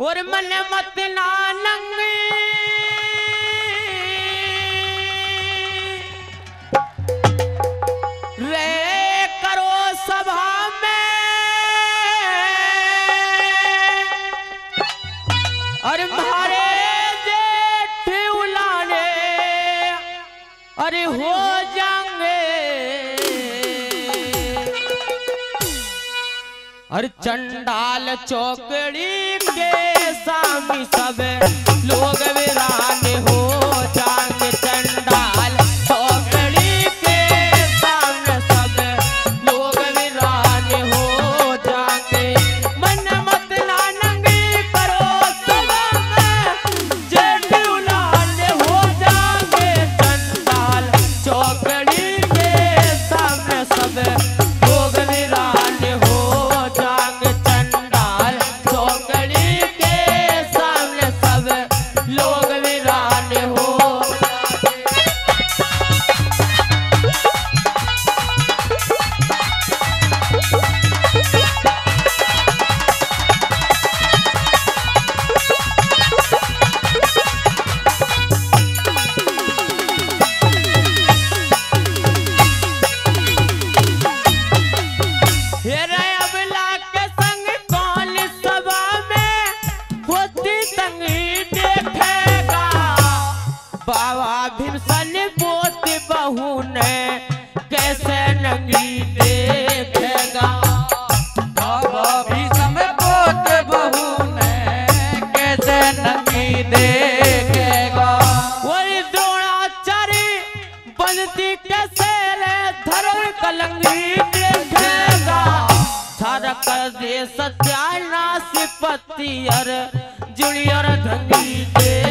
और मन मत नानंग रे करो सभा में। अरे मारे जेठ उलाने। अरे हो अरे चंडाल चौकड़ी के सामी सब लोग वीरान हो जाएँगे चंडाल चौकड़ी के सामने सब लोग वीरान हो जाएँगे मन मत नानंगी करो सब जेठ उलाल हो जाएँगे चंडाल चौकड़ी सारा कर दे सत्यानाश पतियर जुड़ियर धंगी देखेगा हरा